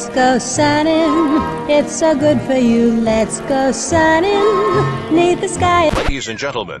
Let's go sunning. It's so good for you. Let's go sunning. Neath the sky. Ladies and gentlemen.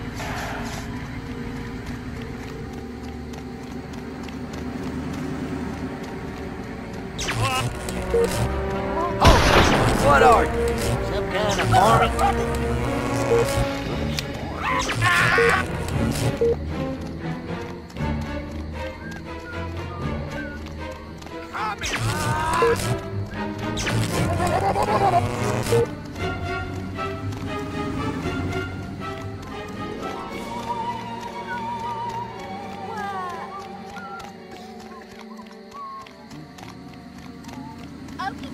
Oh, what are you?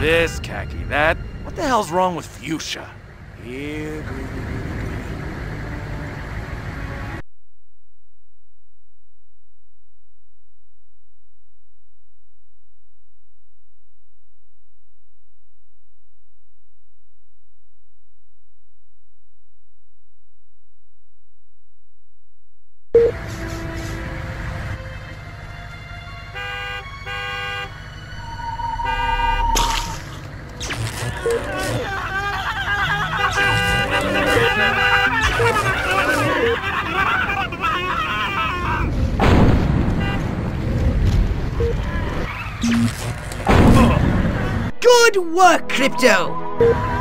this, khaki that. What the hell's wrong with fuchsia? Here, Good work, Crypto!